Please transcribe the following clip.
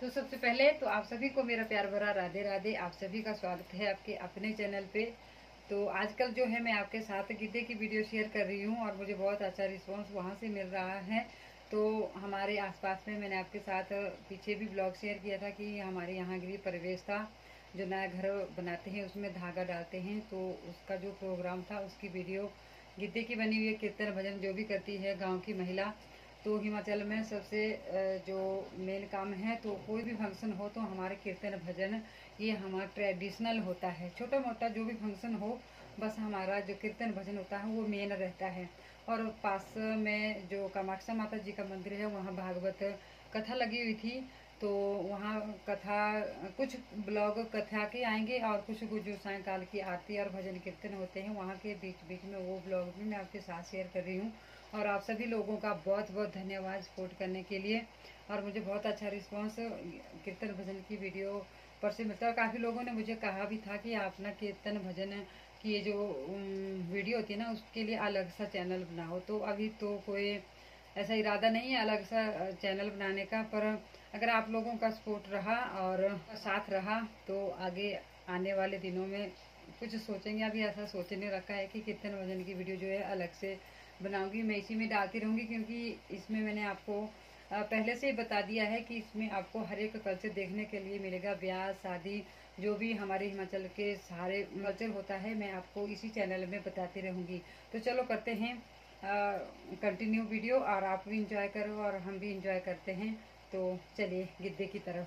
तो सबसे पहले तो आप सभी को मेरा प्यार भरा राधे राधे। आप सभी का स्वागत है आपके अपने चैनल पे। तो आजकल जो है मैं आपके साथ गिद्दे की वीडियो शेयर कर रही हूँ और मुझे बहुत अच्छा रिस्पांस वहाँ से मिल रहा है। तो हमारे आसपास में मैंने आपके साथ पीछे भी ब्लॉग शेयर किया था कि हमारे यहाँ गृह परिवेश था, जो नया घर बनाते हैं, उसमें धागा डालते हैं। तो उसका जो प्रोग्राम था, उसकी वीडियो गिद्दे की बनी हुई कीर्तन भजन जो भी करती है गाँव की महिला तो हिमाचल में सबसे जो मेन काम है तो कोई भी फ़ंक्शन हो तो हमारे कीर्तन भजन, ये हमारा ट्रेडिशनल होता है। छोटा मोटा जो भी फ़ंक्शन हो, बस हमारा जो कीर्तन भजन होता है, वो मेन रहता है। और पास में जो कामाक्षा माता जी का मंदिर है, वहाँ भागवत कथा लगी हुई थी तो वहाँ कथा, कुछ ब्लॉग कथा के आएँगे और कुछ जो सायकाल की आरती और भजन कीर्तन होते हैं, वहाँ के बीच बीच में वो ब्लॉग भी मैं आपके साथ शेयर कर रही हूँ। और आप सभी लोगों का बहुत बहुत धन्यवाद सपोर्ट करने के लिए। और मुझे बहुत अच्छा रिस्पांस, कीर्तन भजन की वीडियो पर से मिलता है। काफ़ी लोगों ने मुझे कहा भी था कि आप ना कीर्तन भजन, की ये जो वीडियो होती है ना, उसके लिए अलग सा चैनल बनाओ। तो अभी तो कोई ऐसा इरादा नहीं है अलग सा चैनल बनाने का, पर अगर आप लोगों का सपोर्ट रहा और साथ रहा तो आगे आने वाले दिनों में कुछ सोचेंगे। अभी ऐसा सोचने रखा है कि कीर्तन भजन की वीडियो जो है अलग से बनाऊँगी, मैं इसी में डालती रहूँगी क्योंकि इसमें मैंने आपको पहले से ही बता दिया है कि इसमें आपको हर एक कल्चर देखने के लिए मिलेगा। ब्याह, शादी, जो भी हमारे हिमाचल के सारे कल्चर होता है, मैं आपको इसी चैनल में बताती रहूँगी। तो चलो करते हैं कंटिन्यू वीडियो और आप भी इंजॉय करो और हम भी इंजॉय करते हैं। तो चलिए गिद्दे की तरफ़।